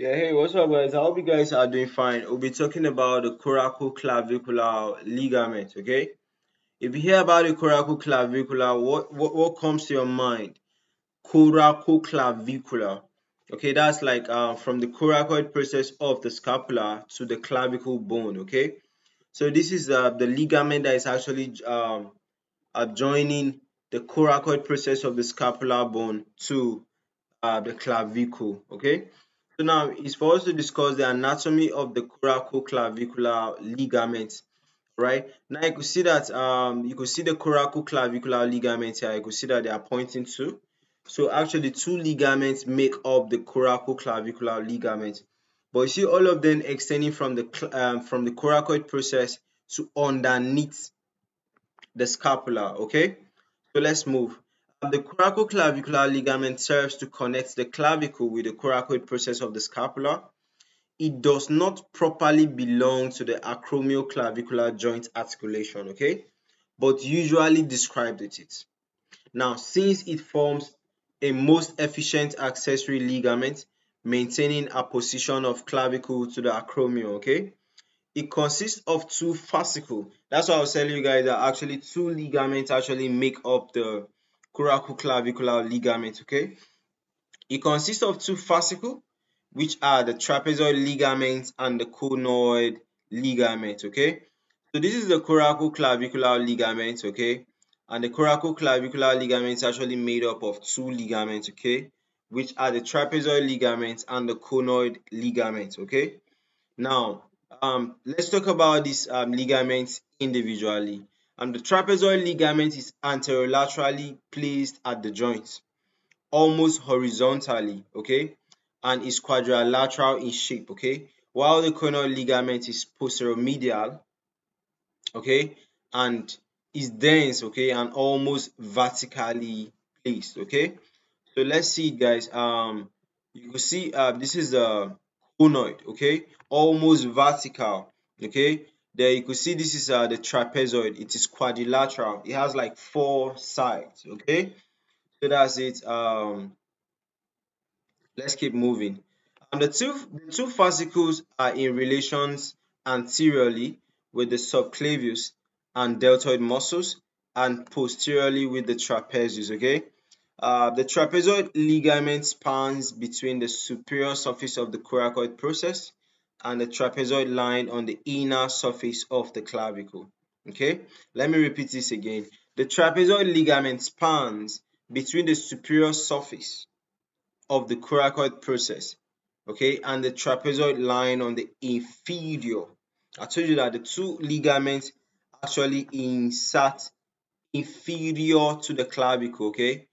Yeah, hey, what's up, guys? I hope you guys are doing fine. We'll be talking about the coracoclavicular ligament, okay? If you hear about the coracoclavicular, what, what, what comes to your mind? Coracoclavicular. Okay, that's like uh, from the coracoid process of the scapula to the clavicle bone, okay? So this is uh, the ligament that is actually um, adjoining the coracoid process of the scapular bone to uh, the clavicle, okay? So now it's for us to discuss the anatomy of the coracoclavicular ligament. Right now, you could see that um, you could see the coracoclavicular ligament here. You could see that they are pointing to. So actually, two ligaments make up the coracoclavicular ligament. But you see all of them extending from the um, from the coracoid process to underneath the scapula. Okay, so let's move. The coracoclavicular ligament serves to connect the clavicle with the coracoid process of the scapula. It does not properly belong to the acromioclavicular joint articulation, okay? But usually described with it. Now, since it forms a most efficient accessory ligament, maintaining a position of clavicle to the acromion, okay? It consists of two fascicles. That's why I was telling you guys that actually two ligaments actually make up the coracoclavicular ligament, okay? It consists of two fascicles, which are the trapezoid ligament and the conoid ligament, okay? So this is the coracoclavicular ligament, okay? And the coracoclavicular ligament is actually made up of two ligaments, okay? Which are the trapezoid ligament and the conoid ligament, okay? Now, um, let's talk about these um, ligaments individually and the trapezoid ligament is anterolaterally placed at the joint, almost horizontally, okay, and is quadrilateral in shape, okay, while the conoid ligament is posteromedial, okay, and is dense, okay, and almost vertically placed, okay. So let's see, guys. Um, you can see uh, this is the conoid, okay, almost vertical, okay, there you could see this is uh, the trapezoid. It is quadrilateral. It has like four sides. Okay, so that's it. Um, let's keep moving. And the two the two fascicles are in relations anteriorly with the subclavius and deltoid muscles, and posteriorly with the trapezius. Okay. Uh, the trapezoid ligament spans between the superior surface of the coracoid process and the trapezoid line on the inner surface of the clavicle. Okay, let me repeat this again. The trapezoid ligament spans between the superior surface of the coracoid process, okay, and the trapezoid line on the inferior. I told you that the two ligaments actually insert inferior to the clavicle, okay,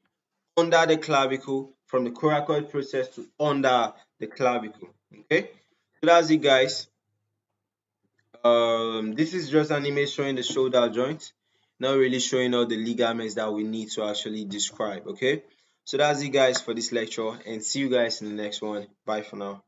under the clavicle from the coracoid process to under the clavicle, okay that's it guys. Um this is just an image showing the shoulder joint not really showing all the ligaments that we need to actually describe okay? So that's it guys for this lecture and see you guys in the next one. Bye for now